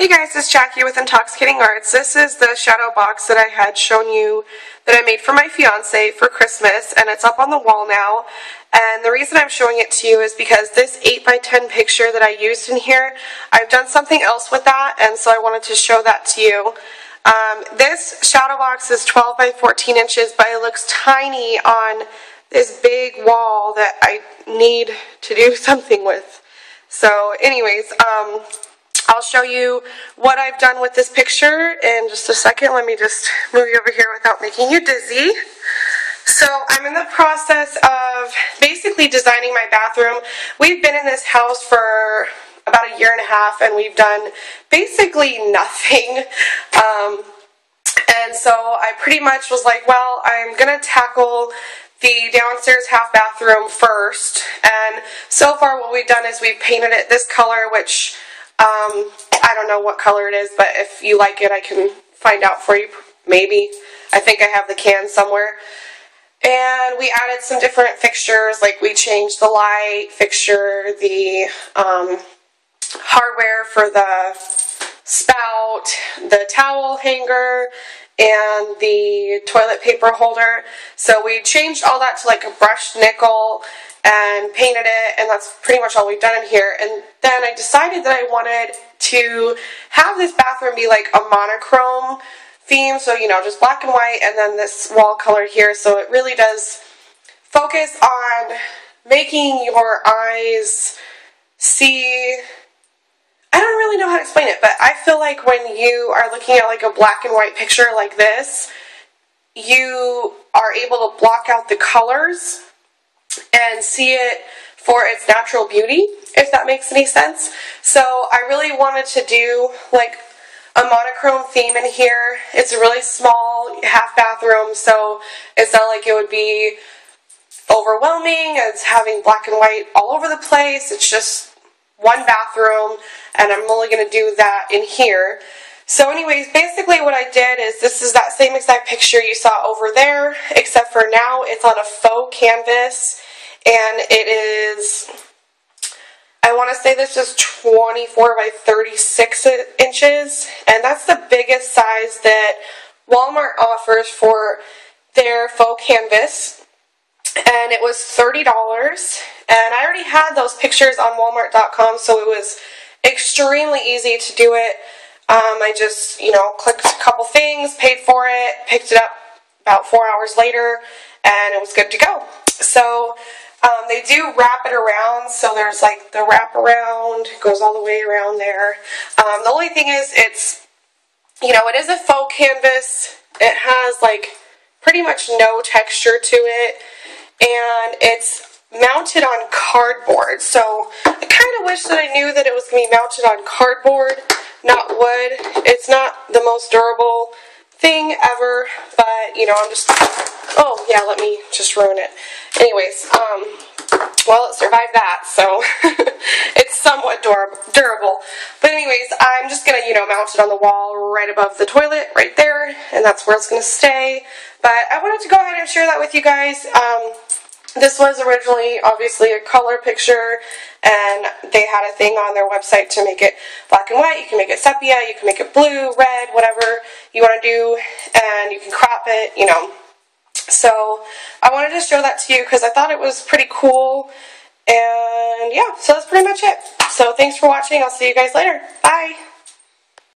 Hey guys, it's Jackie with Intoxicating Arts. This is the shadow box that I had shown you that I made for my fiance for Christmas, and it's up on the wall now. And the reason I'm showing it to you is because this 8x10 picture that I used in here, I've done something else with that, and so I wanted to show that to you. Um, this shadow box is 12 by 14 inches, but it looks tiny on this big wall that I need to do something with. So anyways, um, I'll show you what I've done with this picture in just a second. Let me just move you over here without making you dizzy. So I'm in the process of basically designing my bathroom. We've been in this house for about a year and a half and we've done basically nothing. Um, and so I pretty much was like, well, I'm going to tackle the downstairs half bathroom first. And so far what we've done is we've painted it this color, which um, I don't know what color it is, but if you like it, I can find out for you, maybe. I think I have the can somewhere. And we added some different fixtures, like we changed the light fixture, the um, hardware for the spout, the towel hanger, and the toilet paper holder. So we changed all that to like a brushed nickel and painted it, and that's pretty much all we've done in here. And then I decided that I wanted to have this bathroom be like a monochrome theme, so you know, just black and white, and then this wall color here, so it really does focus on making your eyes see. I don't really know how to explain it, but I feel like when you are looking at like a black and white picture like this, you are able to block out the colors and see it for its natural beauty, if that makes any sense. So I really wanted to do like a monochrome theme in here. It's a really small half bathroom, so it's not like it would be overwhelming. It's having black and white all over the place. It's just one bathroom, and I'm only going to do that in here. So anyways, basically what I did is this is that same exact picture you saw over there, except for now it's on a faux canvas and it is, I want to say this is 24 by 36 inches and that's the biggest size that Walmart offers for their faux canvas and it was $30 and I already had those pictures on walmart.com so it was extremely easy to do it um, I just, you know, clicked a couple things, paid for it, picked it up about four hours later, and it was good to go. So um, they do wrap it around, so there's like the wrap around, goes all the way around there. Um, the only thing is, it's, you know, it is a faux canvas. It has like pretty much no texture to it, and it's mounted on cardboard. So I kind of wish that I knew that it was going to be mounted on cardboard not wood. It's not the most durable thing ever, but you know, I'm just, oh yeah, let me just ruin it. Anyways, um, well, it survived that, so it's somewhat durable. But anyways, I'm just gonna, you know, mount it on the wall right above the toilet, right there, and that's where it's gonna stay. But I wanted to go ahead and share that with you guys. Um, this was originally obviously a color picture and they had a thing on their website to make it black and white. You can make it sepia, you can make it blue, red, whatever you want to do, and you can crop it, you know. So I wanted to show that to you because I thought it was pretty cool. And yeah, so that's pretty much it. So thanks for watching. I'll see you guys later. Bye.